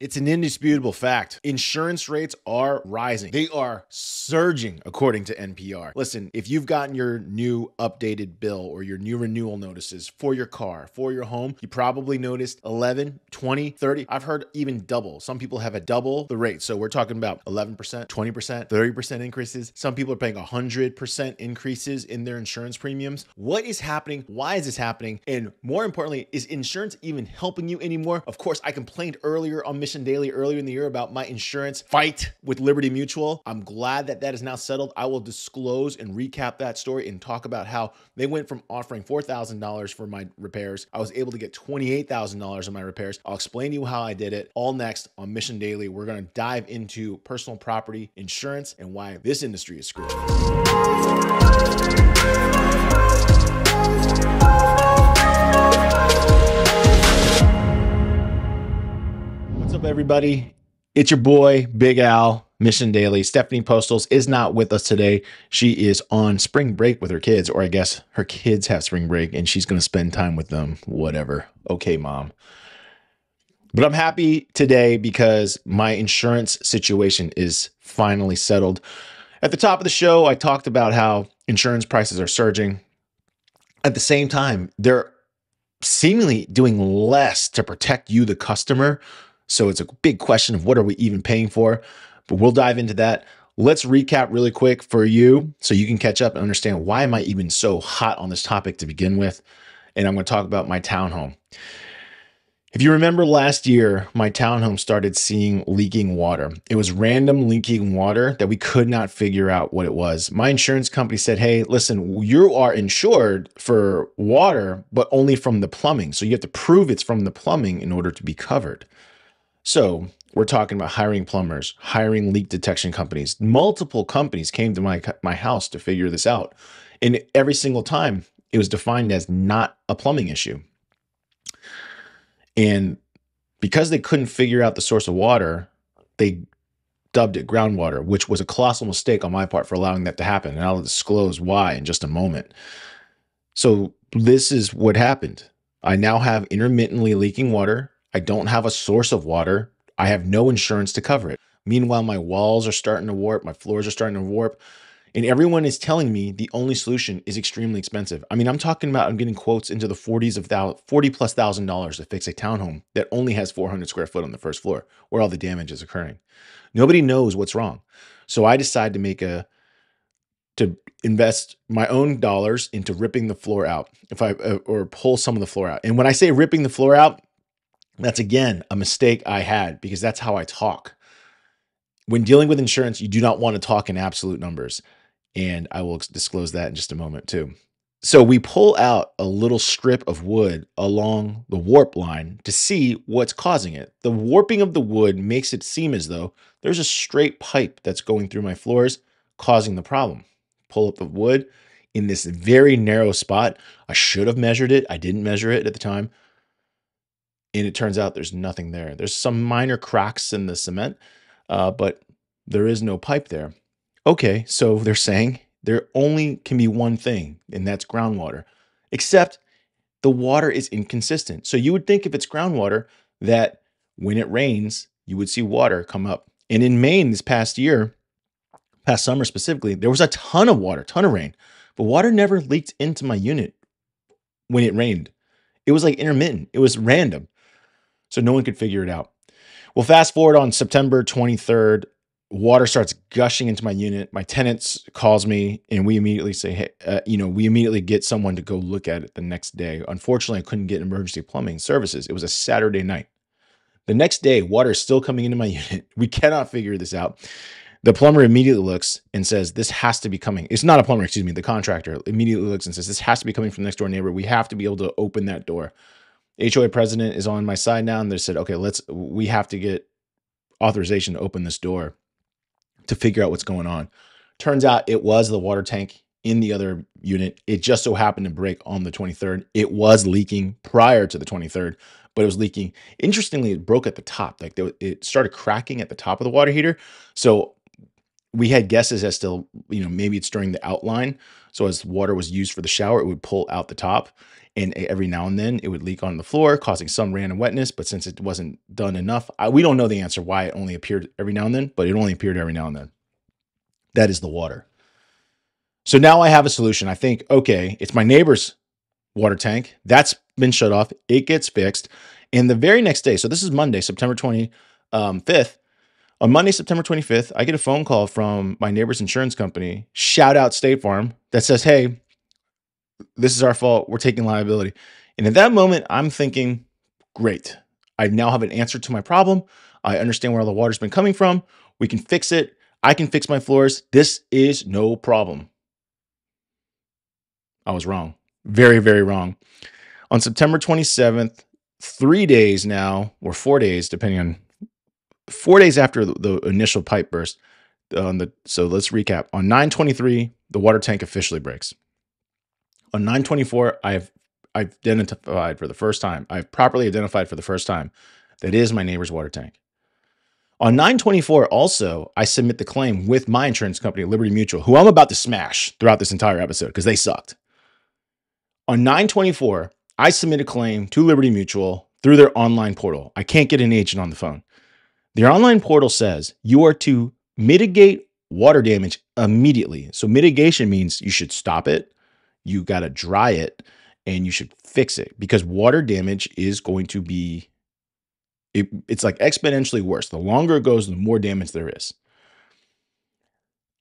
It's an indisputable fact. Insurance rates are rising. They are surging, according to NPR. Listen, if you've gotten your new updated bill or your new renewal notices for your car, for your home, you probably noticed 11, 20, 30. I've heard even double. Some people have a double the rate. So we're talking about 11%, 20%, 30% increases. Some people are paying 100% increases in their insurance premiums. What is happening? Why is this happening? And more importantly, is insurance even helping you anymore? Of course, I complained earlier on Mission Daily earlier in the year about my insurance fight with Liberty Mutual. I'm glad that that is now settled. I will disclose and recap that story and talk about how they went from offering $4,000 for my repairs. I was able to get $28,000 on my repairs. I'll explain to you how I did it all next on Mission Daily. We're going to dive into personal property insurance and why this industry is screwed. What's up, everybody? It's your boy, Big Al, Mission Daily. Stephanie Postles is not with us today. She is on spring break with her kids, or I guess her kids have spring break and she's going to spend time with them. Whatever. Okay, mom. But I'm happy today because my insurance situation is finally settled. At the top of the show, I talked about how insurance prices are surging. At the same time, they're seemingly doing less to protect you, the customer. So it's a big question of what are we even paying for? But we'll dive into that. Let's recap really quick for you so you can catch up and understand why am I even so hot on this topic to begin with. And I'm going to talk about my townhome. If you remember last year, my townhome started seeing leaking water. It was random leaking water that we could not figure out what it was. My insurance company said, Hey, listen, you are insured for water, but only from the plumbing. So you have to prove it's from the plumbing in order to be covered. So we're talking about hiring plumbers, hiring leak detection companies. Multiple companies came to my, my house to figure this out. And every single time it was defined as not a plumbing issue. And because they couldn't figure out the source of water, they dubbed it groundwater, which was a colossal mistake on my part for allowing that to happen. And I'll disclose why in just a moment. So, this is what happened. I now have intermittently leaking water. I don't have a source of water. I have no insurance to cover it. Meanwhile, my walls are starting to warp, my floors are starting to warp. And everyone is telling me the only solution is extremely expensive. I mean, I'm talking about I'm getting quotes into the 40s of thou, 40 plus thousand dollars to fix a townhome that only has 400 square foot on the first floor where all the damage is occurring. Nobody knows what's wrong. So I decide to make a to invest my own dollars into ripping the floor out if I uh, or pull some of the floor out. And when I say ripping the floor out, that's again a mistake I had because that's how I talk. When dealing with insurance, you do not want to talk in absolute numbers. And I will disclose that in just a moment too. So we pull out a little strip of wood along the warp line to see what's causing it. The warping of the wood makes it seem as though there's a straight pipe that's going through my floors causing the problem. Pull up the wood in this very narrow spot. I should have measured it. I didn't measure it at the time. And it turns out there's nothing there. There's some minor cracks in the cement, uh, but there is no pipe there. Okay, so they're saying there only can be one thing, and that's groundwater, except the water is inconsistent. So you would think if it's groundwater that when it rains, you would see water come up. And in Maine this past year, past summer specifically, there was a ton of water, ton of rain, but water never leaked into my unit when it rained. It was like intermittent, it was random. So no one could figure it out. Well, fast forward on September 23rd, water starts gushing into my unit. My tenants calls me and we immediately say hey uh, you know we immediately get someone to go look at it the next day. Unfortunately i couldn't get emergency plumbing services. It was a saturday night. The next day water is still coming into my unit. We cannot figure this out. The plumber immediately looks and says this has to be coming. It's not a plumber excuse me the contractor immediately looks and says this has to be coming from the next door neighbor. We have to be able to open that door hoa president is on my side now and they said okay let's we have to get authorization to open this door to figure out what's going on. Turns out it was the water tank in the other unit. It just so happened to break on the 23rd. It was leaking prior to the 23rd, but it was leaking. Interestingly, it broke at the top. Like it started cracking at the top of the water heater. So we had guesses as to, you know, maybe it's during the outline. So as water was used for the shower, it would pull out the top. And every now and then it would leak on the floor, causing some random wetness. But since it wasn't done enough, I, we don't know the answer why it only appeared every now and then, but it only appeared every now and then. That is the water. So now I have a solution. I think, okay, it's my neighbor's water tank. That's been shut off. It gets fixed. And the very next day, so this is Monday, September 25th. Um, on Monday, September 25th, I get a phone call from my neighbor's insurance company, shout out State Farm, that says, Hey, this is our fault. We're taking liability. And at that moment, I'm thinking, Great. I now have an answer to my problem. I understand where all the water's been coming from. We can fix it. I can fix my floors. This is no problem. I was wrong. Very, very wrong. On September 27th, three days now, or four days, depending on four days after the, initial pipe burst. Uh, on the so let's recap. On 923, the water tank officially breaks. On 924, I've identified for the first time. I've properly identified for the first time that is my neighbor's water tank. On 924, also, I submit the claim with my insurance company, Liberty Mutual, who I'm about to smash throughout this entire episode because they sucked. On 924, I submit a claim to Liberty Mutual through their online portal. I can't get an agent on the phone. Their online portal says you are to mitigate water damage immediately. So, mitigation means you should stop it, you got to dry it, and you should fix it because water damage is going to be, it, it's like exponentially worse. The longer it goes, the more damage there is.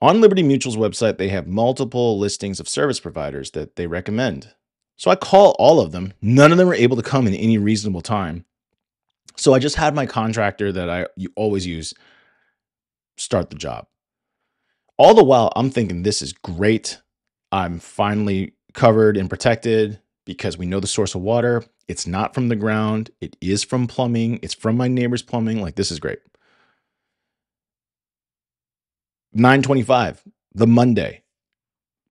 On Liberty Mutual's website, they have multiple listings of service providers that they recommend. So I call all of them. None of them are able to come in any reasonable time. So I just had my contractor that I always use start the job. All the while, I'm thinking this is great. I'm finally covered and protected because we know the source of water. It's not from the ground, it is from plumbing, it's from my neighbor's plumbing. Like, this is great. 925, the Monday,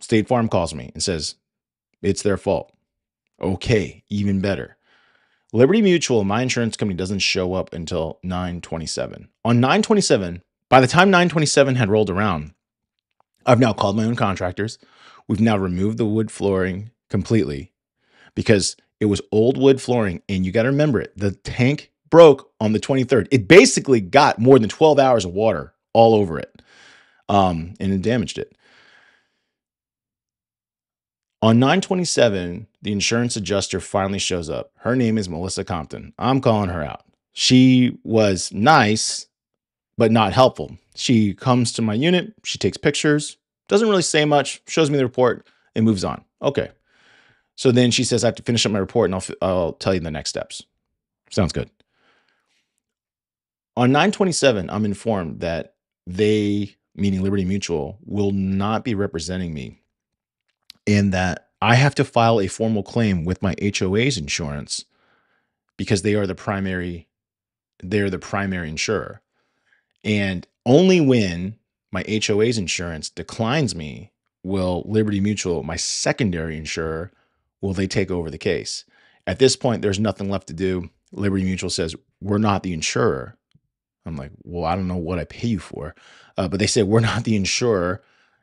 State Farm calls me and says, it's their fault. Okay, even better. Liberty Mutual, my insurance company, doesn't show up until 927. On 927, by the time 927 had rolled around, I've now called my own contractors. We've now removed the wood flooring completely because it was old wood flooring. And you got to remember it the tank broke on the 23rd. It basically got more than 12 hours of water all over it um, and it damaged it. On 927, the insurance adjuster finally shows up. Her name is Melissa Compton. I'm calling her out. She was nice, but not helpful. She comes to my unit, she takes pictures, doesn't really say much, shows me the report, and moves on. Okay. So then she says, I have to finish up my report and I'll, I'll tell you the next steps. Sounds good. On 927, I'm informed that they, meaning Liberty Mutual, will not be representing me in that I have to file a formal claim with my HOA's insurance because they are the primary they're the primary insurer. And only when my HOA's insurance declines me will Liberty Mutual, my secondary insurer, will they take over the case. At this point there's nothing left to do. Liberty Mutual says, "We're not the insurer." I'm like, "Well, I don't know what I pay you for." Uh, but they say, "We're not the insurer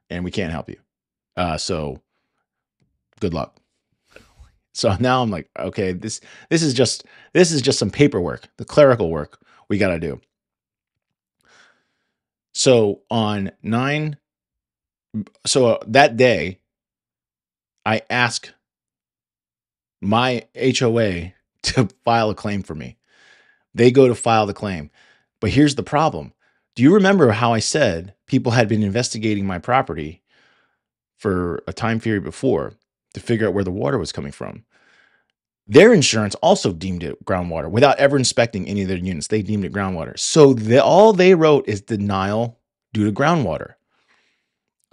and we can't help you." Uh, so good luck. So now I'm like, okay, this this is just this is just some paperwork, the clerical work we got to do. So on 9 so uh, that day I ask my HOA to file a claim for me. They go to file the claim. But here's the problem. Do you remember how I said people had been investigating my property for a time period before? to figure out where the water was coming from. Their insurance also deemed it groundwater without ever inspecting any of their units. They deemed it groundwater. So the, all they wrote is denial due to groundwater.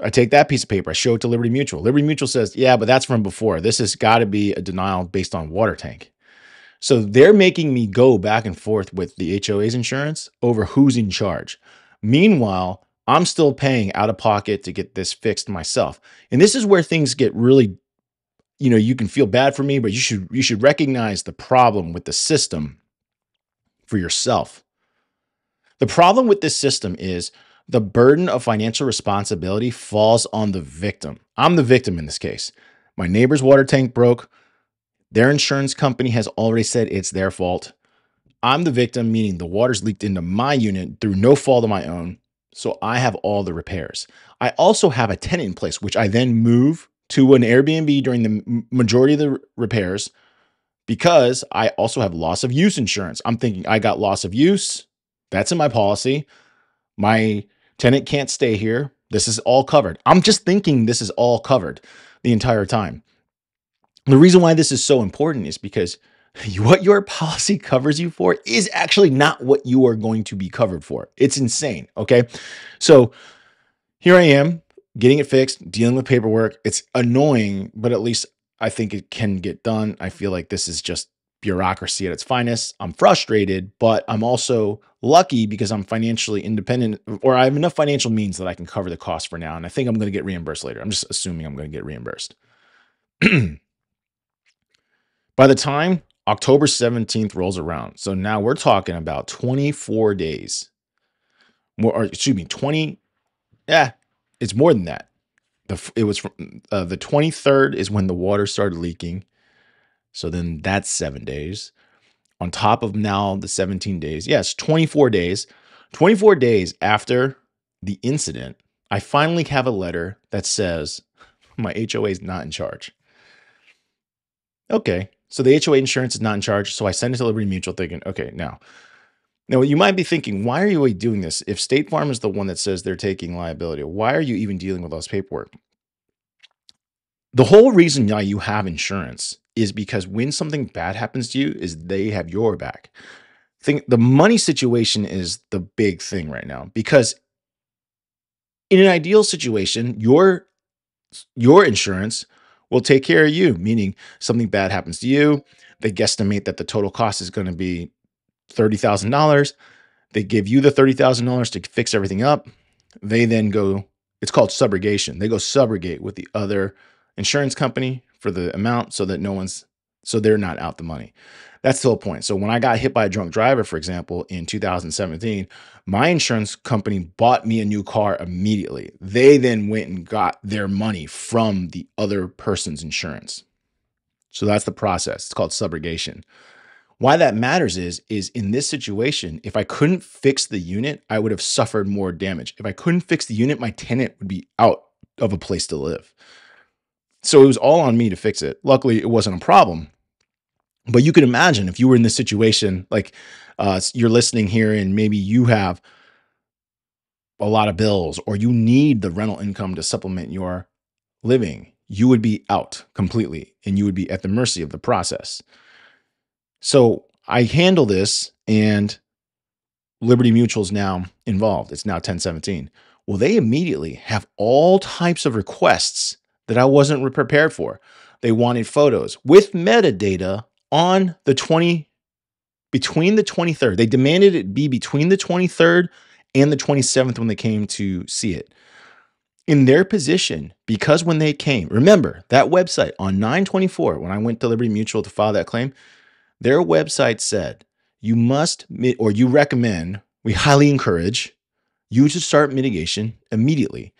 I take that piece of paper, I show it to Liberty Mutual. Liberty Mutual says, yeah, but that's from before. This has got to be a denial based on water tank. So they're making me go back and forth with the HOA's insurance over who's in charge. Meanwhile, I'm still paying out of pocket to get this fixed myself. And this is where things get really you know, you can feel bad for me, but you should you should recognize the problem with the system for yourself. The problem with this system is the burden of financial responsibility falls on the victim. I'm the victim in this case. My neighbor's water tank broke. Their insurance company has already said it's their fault. I'm the victim, meaning the water's leaked into my unit through no fault of my own. So I have all the repairs. I also have a tenant in place, which I then move to an Airbnb during the majority of the repairs because I also have loss of use insurance. I'm thinking I got loss of use. That's in my policy. My tenant can't stay here. This is all covered. I'm just thinking this is all covered the entire time. The reason why this is so important is because what your policy covers you for is actually not what you are going to be covered for. It's insane. Okay. So here I am getting it fixed, dealing with paperwork. It's annoying, but at least I think it can get done. I feel like this is just bureaucracy at its finest. I'm frustrated, but I'm also lucky because I'm financially independent or I have enough financial means that I can cover the cost for now. And I think I'm going to get reimbursed later. I'm just assuming I'm going to get reimbursed. By the time October 17th rolls around, so now we're talking about 24 days, or excuse me, 20, yeah, it's more than that. The, it was from uh, the 23rd is when the water started leaking. So then that's seven days. On top of now the 17 days, yes, 24 days. 24 days after the incident, I finally have a letter that says my HOA is not in charge. Okay, so the HOA insurance is not in charge. So I send it to Liberty Mutual thinking, okay, now, now you might be thinking, why are you doing this? If State Farm is the one that says they're taking liability, why are you even dealing with all this paperwork? The whole reason why you have insurance is because when something bad happens to you, is they have your back. Think the money situation is the big thing right now because in an ideal situation, your your insurance will take care of you, meaning something bad happens to you. They guesstimate that the total cost is going to be $30,000. They give you the $30,000 to fix everything up. They then go, it's called subrogation. They go subrogate with the other insurance company for the amount so that no one's, so they're not out the money. That's the whole point. So when I got hit by a drunk driver, for example, in 2017, my insurance company bought me a new car immediately. They then went and got their money from the other person's insurance. So that's the process. It's called subrogation. Why that matters is is in this situation, if I couldn't fix the unit, I would have suffered more damage. If I couldn't fix the unit, my tenant would be out of a place to live. So it was all on me to fix it. Luckily, it wasn't a problem. But you can imagine if you were in this situation, like uh, you're listening here and maybe you have a lot of bills or you need the rental income to supplement your living, you would be out completely and you would be at the mercy of the process. So I handle this and Liberty Mutual is now involved. It's now 1017. Well, they immediately have all types of requests that I wasn't prepared for. They wanted photos with metadata on the 20 between the 23rd. They demanded it be between the 23rd and the 27th when they came to see it. In their position, because when they came, remember that website on 924, when I went to Liberty Mutual to file that claim, their website said you must, or you recommend, we highly encourage you to start mitigation immediately.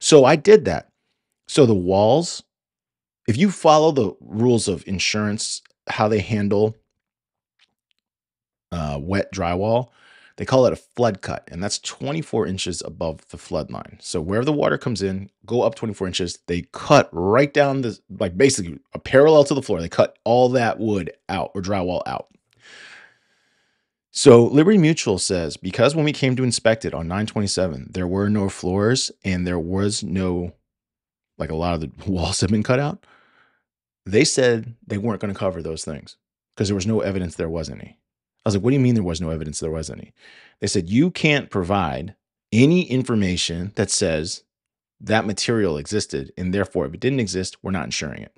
So I did that. So the walls, if you follow the rules of insurance how they handle uh, wet drywall. They call it a flood cut, and that's 24 inches above the flood line. So wherever the water comes in, go up 24 inches. They cut right down the like basically a parallel to the floor. They cut all that wood out or drywall out. So Liberty Mutual says because when we came to inspect it on 927, there were no floors and there was no like a lot of the walls have been cut out. They said they weren't going to cover those things because there was no evidence there was any. I was like, what do you mean there was no evidence there was any? They said, you can't provide any information that says that material existed. And therefore, if it didn't exist, we're not insuring it.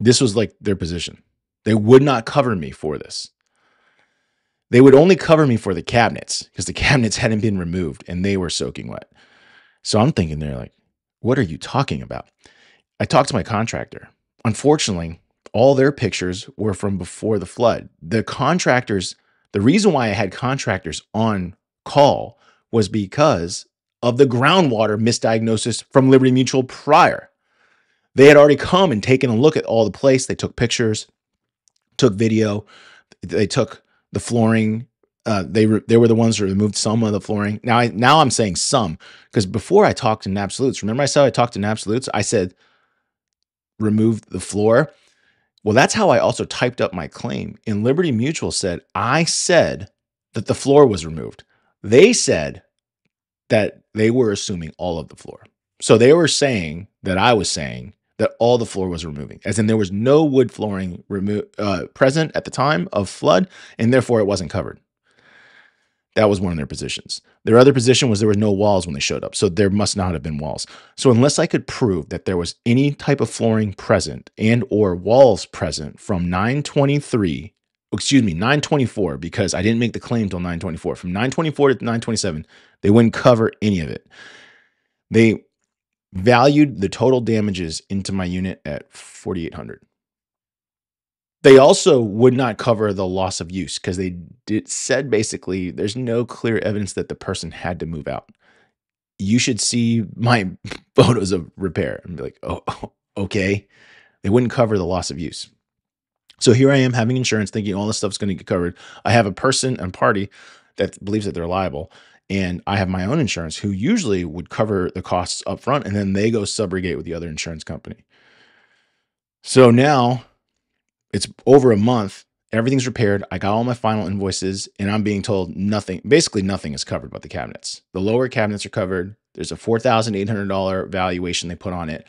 This was like their position. They would not cover me for this. They would only cover me for the cabinets because the cabinets hadn't been removed and they were soaking wet. So I'm thinking they're like, what are you talking about? I talked to my contractor. Unfortunately, all their pictures were from before the flood. The contractors, the reason why I had contractors on call was because of the groundwater misdiagnosis from Liberty Mutual prior. They had already come and taken a look at all the place. They took pictures, took video. They took the flooring. Uh, they re- they were the ones who removed some of the flooring. Now I now I'm saying some because before I talked in absolutes. Remember I said I talked in absolutes. I said remove the floor. Well, that's how I also typed up my claim. And Liberty Mutual said I said that the floor was removed. They said that they were assuming all of the floor. So they were saying that I was saying that all the floor was removing, as in there was no wood flooring remo- uh, present at the time of flood, and therefore it wasn't covered. That was one of their positions. Their other position was there was no walls when they showed up, so there must not have been walls. So unless I could prove that there was any type of flooring present and or walls present from 923, excuse me, 924, because I didn't make the claim till 924. From 924 to 927, they wouldn't cover any of it. They valued the total damages into my unit at 4800 they also would not cover the loss of use because they did, said basically there's no clear evidence that the person had to move out. You should see my photos of repair. And be like oh okay. They wouldn't cover the loss of use. So here i am having insurance thinking all this stuff's going to get covered. I have a person and party that believes that they're liable and I have my own insurance who usually would cover the costs up front and then they go subrogate with the other insurance company. So now it's over a month. Everything's repaired. I got all my final invoices and I'm being told nothing, basically nothing is covered but the cabinets. The lower cabinets are covered. There's a $4,800 valuation they put on it.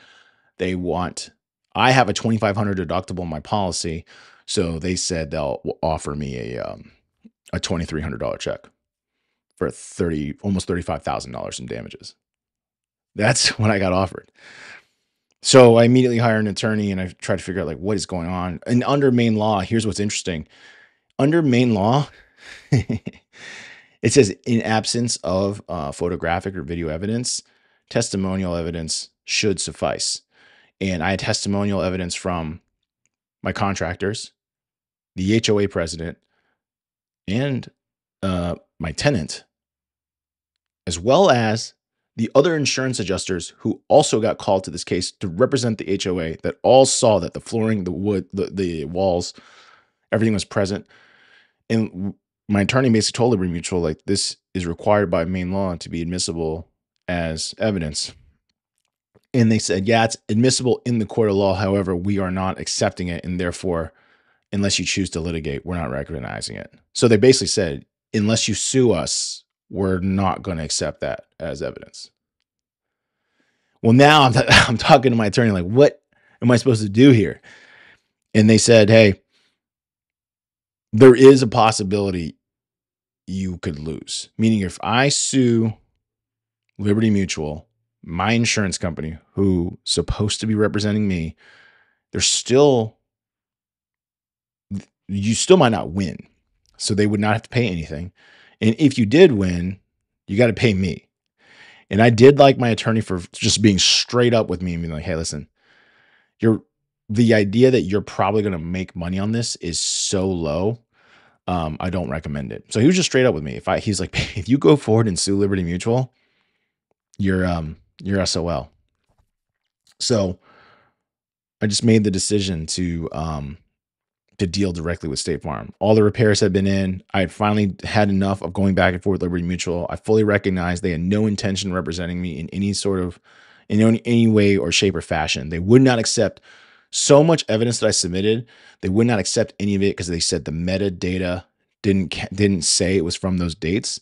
They want, I have a 2,500 deductible in my policy. So they said they'll offer me a, um, a $2,300 check for 30 almost $35,000 in damages. That's what I got offered. So I immediately hire an attorney and I try to figure out like what is going on. And under Maine law, here's what's interesting. Under Maine law, it says in absence of uh, photographic or video evidence, testimonial evidence should suffice. And I had testimonial evidence from my contractors, the HOA president, and uh, my tenant as well as the other insurance adjusters who also got called to this case to represent the HOA that all saw that the flooring, the wood, the, the walls, everything was present. And my attorney basically told Liberty Mutual, like, this is required by Maine law to be admissible as evidence. And they said, yeah, it's admissible in the court of law. However, we are not accepting it. And therefore, unless you choose to litigate, we're not recognizing it. So they basically said, unless you sue us, we're not going to accept that as evidence. Well, now I'm, I'm talking to my attorney, like, what am I supposed to do here? And they said, hey, there is a possibility you could lose. Meaning, if I sue Liberty Mutual, my insurance company, who supposed to be representing me, there's still you still might not win. So they would not have to pay anything. And if you did win, you got to pay me. And I did like my attorney for just being straight up with me and being like, hey, listen, you're the idea that you're probably going to make money on this is so low. Um, I don't recommend it. So he was just straight up with me. If I, he's like, if you go forward and sue Liberty Mutual, you're, um, you're SOL. So I just made the decision to, um, to deal directly with State Farm. All the repairs had been in. I had finally had enough of going back and forth with Liberty Mutual. I fully recognized they had no intention of representing me in any sort of in any, way or shape or fashion. They would not accept so much evidence that I submitted. They would not accept any of it because they said the metadata didn't didn't say it was from those dates.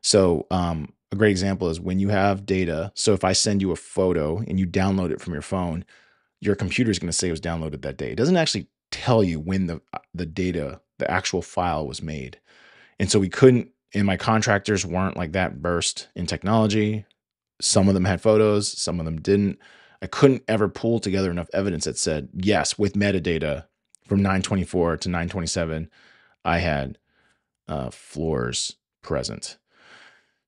So um, a great example is when you have data. So if I send you a photo and you download it from your phone, your computer is going to say it was downloaded that day. It doesn't actually tell you when the uh, the data, the actual file was made. And so we couldn't and my contractors weren't like that burst in technology. Some of them had photos, some of them didn't. I couldn't ever pull together enough evidence that said, yes, with metadata from 924 to 927, I had uh, floors present.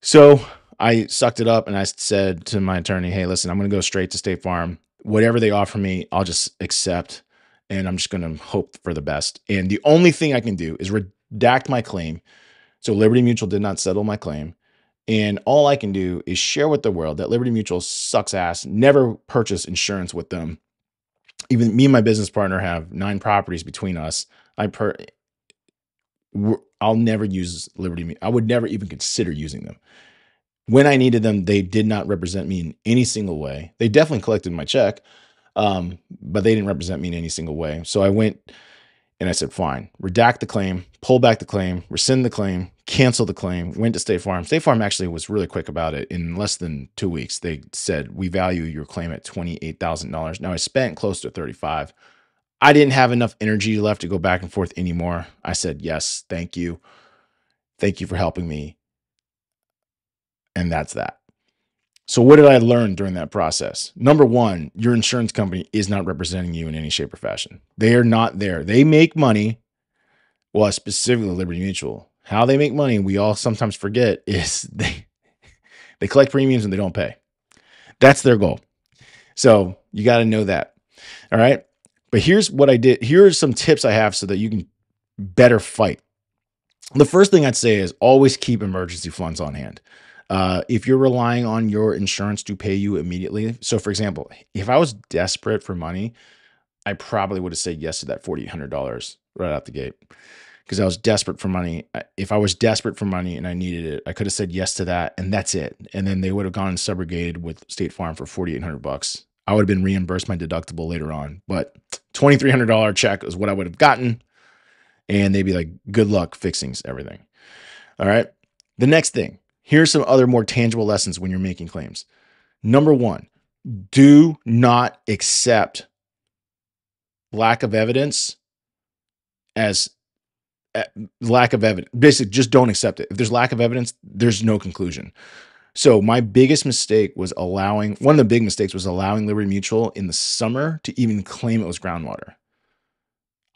So I sucked it up and I said to my attorney, hey, listen, I'm going to go straight to State Farm. Whatever they offer me, I'll just accept and I'm just going to hope for the best. And the only thing I can do is redact my claim. So Liberty Mutual did not settle my claim. And all I can do is share with the world that Liberty Mutual sucks ass, never purchase insurance with them. even me and my business partner have nine properties between us. I per I'll never use Liberty. I would never even consider using them. When I needed them, they did not represent me in any single way. They definitely collected my check, um, but they didn't represent me in any single way. So I went and I said, fine, redact the claim, pull back the claim, rescind the claim, cancel the claim, went to State Farm. State Farm actually was really quick about it. In less than two weeks, they said, we value your claim at $28,000. Now I spent close to 35. I didn't have enough energy left to go back and forth anymore. I said, yes, thank you. Thank you for helping me. And that's that. So, what did I learn during that process? Number one, your insurance company is not representing you in any shape or fashion. They are not there. They make money, well, specifically Liberty Mutual. How they make money, we all sometimes forget, is they they collect premiums and they don't pay. That's their goal. So you got to know that. All right. But here's what I did. Here are some tips I have so that you can better fight. The first thing I'd say is always keep emergency funds on hand. Uh, if you're relying on your insurance to pay you immediately, so for example, if I was desperate for money, I probably would have said yes to that $4,800 right out the gate because I was desperate for money. If I was desperate for money and I needed it, I could have said yes to that and that's it. And then they would have gone and subrogated with State Farm for 4,800 bucks. I would have been reimbursed my deductible later on, but $2,300 check is what I would have gotten. And they'd be like, good luck fixing everything. All right. The next thing, Here's some other more tangible lessons when you're making claims. Number one, do not accept lack of evidence as uh, lack of evidence. Basically, just don't accept it. If there's lack of evidence, there's no conclusion. So my biggest mistake was allowing one of the big mistakes was allowing Liberty Mutual in the summer to even claim it was groundwater.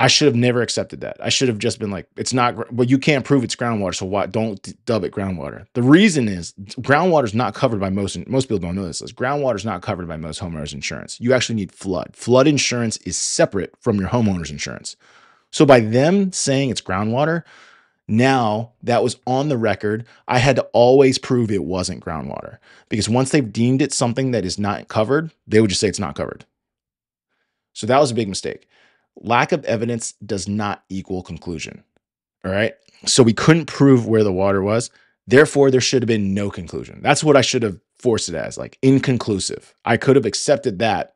I should have never accepted that. I should have just been like, it's not, well, you can't prove it's groundwater, so why don't dub it groundwater? The reason is groundwater is not covered by most, most people don't know this, is groundwater is not covered by most homeowners insurance. You actually need flood. Flood insurance is separate from your homeowner's insurance. So by them saying it's groundwater, now that was on the record, I had to always prove it wasn't groundwater because once they've deemed it something that is not covered, they would just say it's not covered. So that was a big mistake lack of evidence does not equal conclusion. All right. So we couldn't prove where the water was. Therefore, there should have been no conclusion. That's what I should have forced it as like inconclusive. I could have accepted that,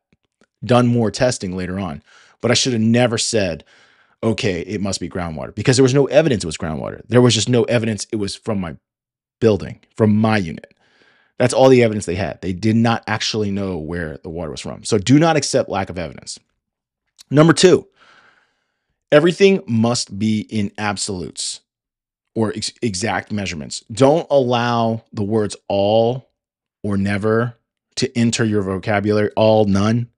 done more testing later on, but I should have never said, okay, it must be groundwater because there was no evidence it was groundwater. There was just no evidence it was from my building, from my unit. That's all the evidence they had. They did not actually know where the water was from. So do not accept lack of evidence. Number two, Everything must be in absolutes or ex- exact measurements. Don't allow the words all or never to enter your vocabulary, all, none.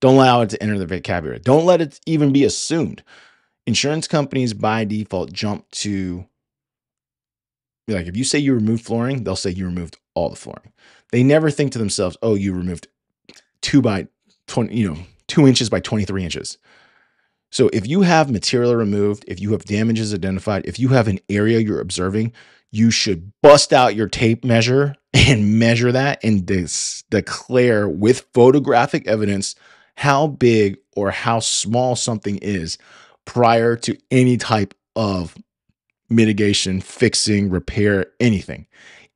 Don't allow it to enter the vocabulary. Don't let it even be assumed. Insurance companies by default jump to like if you say you removed flooring, they'll say you removed all the flooring. They never think to themselves, oh, you removed two by 20, you know, two inches by 23 inches. So if you have material removed, if you have damages identified, if you have an area you're observing, you should bust out your tape measure and measure that and declare with photographic evidence how big or how small something is prior to any type of mitigation, fixing, repair, anything.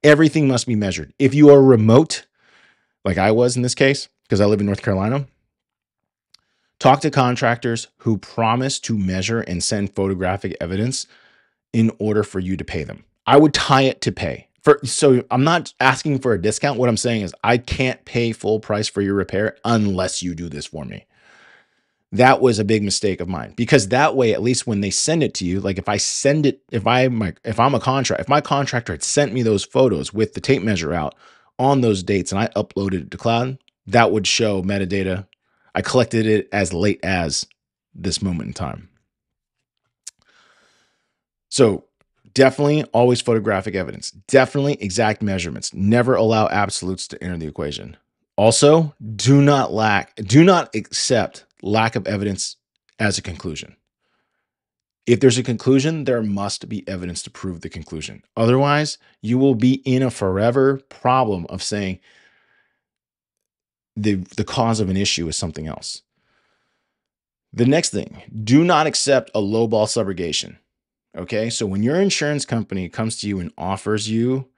Everything must be measured. If you are remote, like I was in this case, because I live in North Carolina, Talk to contractors who promise to measure and send photographic evidence in order for you to pay them. I would tie it to pay. For, so I'm not asking for a discount. What I'm saying is I can't pay full price for your repair unless you do this for me. That was a big mistake of mine because that way, at least when they send it to you, like if I send it, if I my if I'm a contract, if my contractor had sent me those photos with the tape measure out on those dates and I uploaded it to cloud, that would show metadata I collected it as late as this moment in time. So, definitely always photographic evidence, definitely exact measurements. Never allow absolutes to enter the equation. Also, do not lack, do not accept lack of evidence as a conclusion. If there's a conclusion, there must be evidence to prove the conclusion. Otherwise, you will be in a forever problem of saying, the the cause of an issue is something else. The next thing, do not accept a lowball subrogation. Okay. So when your insurance company comes to you and offers you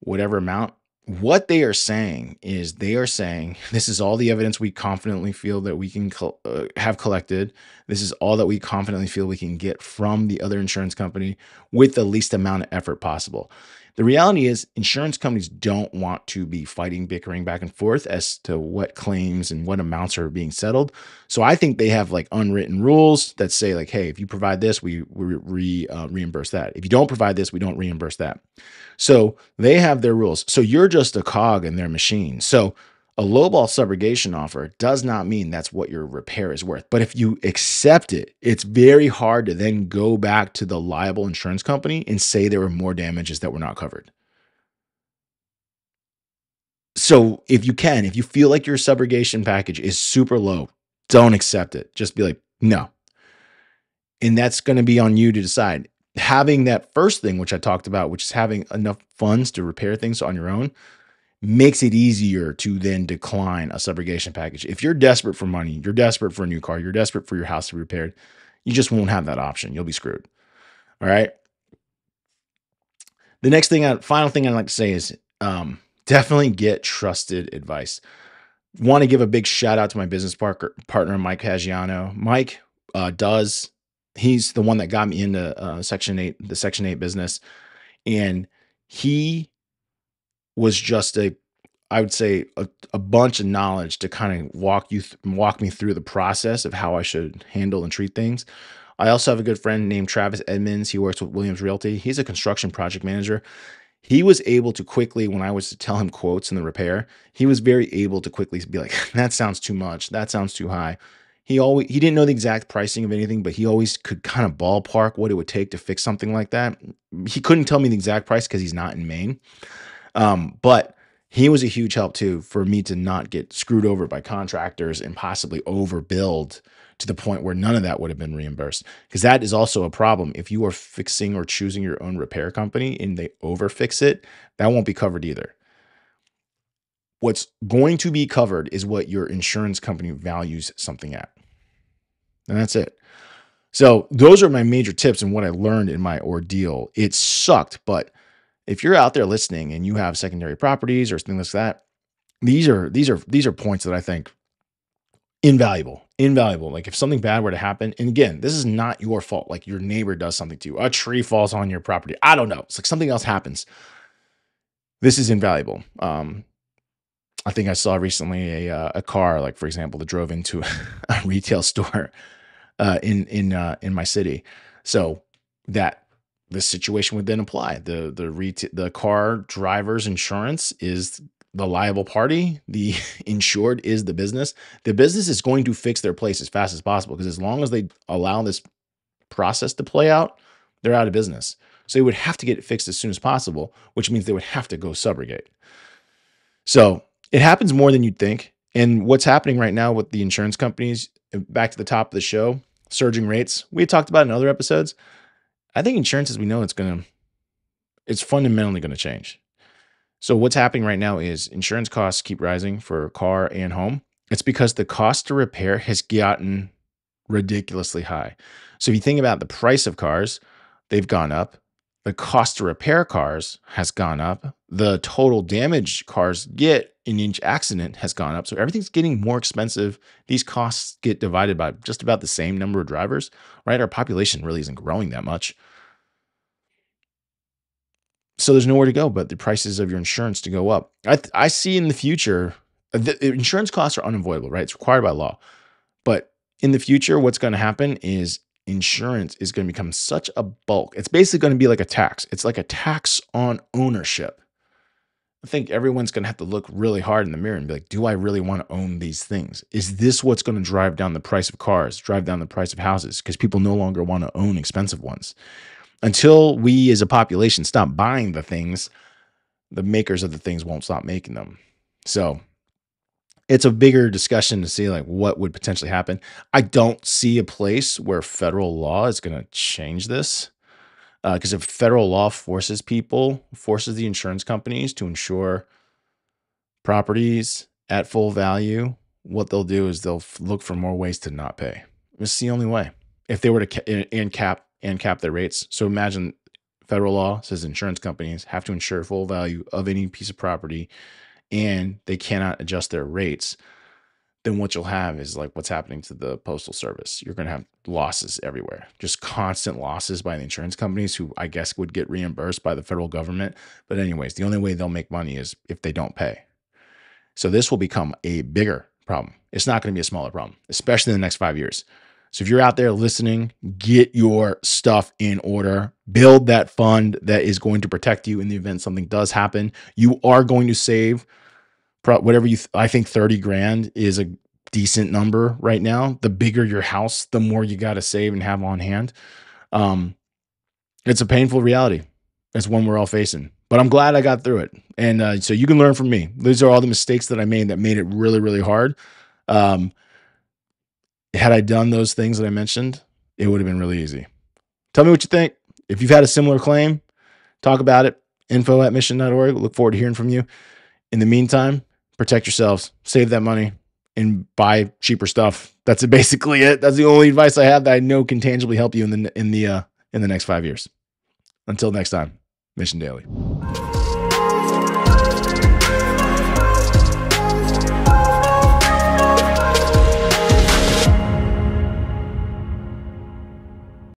whatever amount, what they are saying is they are saying this is all the evidence we confidently feel that we can uh, have collected. This is all that we confidently feel we can get from the other insurance company with the least amount of effort possible. The reality is, insurance companies don't want to be fighting, bickering back and forth as to what claims and what amounts are being settled. So I think they have like unwritten rules that say like, hey, if you provide this, we, we re, uh, reimburse that. If you don't provide this, we don't reimburse that. So they have their rules. So you're just a cog in their machine. So a lowball subrogation offer does not mean that's what your repair is worth. But if you accept it, it's very hard to then go back to the liable insurance company and say there were more damages that were not covered. So if you can, if you feel like your subrogation package is super low, don't accept it. Just be like, no. And that's going to be on you to decide. Having that first thing, which I talked about, which is having enough funds to repair things on your own, makes it easier to then decline a subrogation package. If you're desperate for money, you're desperate for a new car, you're desperate for your house to be repaired, you just won't have that option. You'll be screwed. All right. The next thing, I, final thing I'd like to say is um, definitely get trusted advice. Want to give a big shout out to my business partner, partner Mike Caggiano. Mike uh, does, he's the one that got me into uh, Section 8, the Section 8 business. And he was just a I would say a, a, bunch of knowledge to kind of walk you th- walk me through the process of how I should handle and treat things. I also have a good friend named Travis Edmonds. He works with Williams Realty. He's a construction project manager. He was able to quickly, when I was to tell him quotes in the repair, he was very able to quickly be like, "That sounds too much. That sounds too high." He always he didn't know the exact pricing of anything, but he always could kind of ballpark what it would take to fix something like that. He couldn't tell me the exact price because he's not in Maine. Um, but he was a huge help too for me to not get screwed over by contractors and possibly overbuild to the point where none of that would have been reimbursed. Because that is also a problem. If you are fixing or choosing your own repair company and they overfix it, that won't be covered either. What's going to be covered is what your insurance company values something at. And that's it. So, those are my major tips and what I learned in my ordeal. It sucked, but if you're out there listening and you have secondary properties or things like that, these are these are these are points that I think invaluable, invaluable. Like if something bad were to happen, and again, this is not your fault. Like your neighbor does something to you, a tree falls on your property. I don't know. It's like something else happens. This is invaluable. Um, I think I saw recently a uh, a car, like for example, that drove into a retail store uh, in in uh, in my city. So that this situation would then apply. The the retail the car driver's insurance is the liable party. The insured is the business. The business is going to fix their place as fast as possible because as long as they allow this process to play out, they're out of business. So they would have to get it fixed as soon as possible, which means they would have to go subrogate. So it happens more than you'd think. And what's happening right now with the insurance companies, back to the top of the show, surging rates. We talked about in other episodes. I think insurance, as we know, it's gonna, it's fundamentally gonna change. So what's happening right now is insurance costs keep rising for car and home. It's because the cost to repair has gotten ridiculously high. So if you think about the price of cars, they've gone up. The cost to repair cars has gone up. The total damage cars get in each accident has gone up. So everything's getting more expensive. These costs get divided by just about the same number of drivers, right? Our population really isn't growing that much. So there's nowhere to go but the prices of your insurance to go up. I, I see in the future, the insurance costs are unavoidable, right? It's required by law. But in the future, what's going to happen is insurance is going to become such a bulk. It's basically going to be like a tax. It's like a tax on ownership. I think everyone's going to have to look really hard in the mirror and be like, do I really want to own these things? Is this what's going to drive down the price of cars, drive down the price of houses? Because people no longer want to own expensive ones. Until we as a population stop buying the things, the makers of the things won't stop making them. So it's a bigger discussion to see like what would potentially happen. I don't see a place where federal law is going to change this because uh, if federal law forces people, forces the insurance companies to insure properties at full value, what they'll do is they'll look for more ways to not pay. It's the only way. If they were to ca- and cap and cap their rates. So imagine federal law says insurance companies have to insure full value of any piece of property and they cannot adjust their rates then what you'll have is like what's happening to the postal service. You're going to have losses everywhere, just constant losses by the insurance companies who I guess would get reimbursed by the federal government. But, anyways, the only way they'll make money is if they don't pay. So, this will become a bigger problem. It's not going to be a smaller problem, especially in the next five years. So, if you're out there listening, get your stuff in order, build that fund that is going to protect you in the event something does happen. You are going to save whatever you th- I think 30 grand is a decent number right now. The bigger your house, the more you got to save and have on hand. Um it's a painful reality. It's one we're all facing. But I'm glad I got through it. And uh, so you can learn from me. These are all the mistakes that I made that made it really really hard. Um had I done those things that I mentioned, it would have been really easy. Tell me what you think. If you've had a similar claim, talk about it. Info at mission.org. Look forward to hearing from you. In the meantime, protect yourselves, save that money, and buy cheaper stuff. That's basically it. That's the only advice I have that I know can tangibly help you in the in the uh, in the next five years. Until next time, Mission Daily.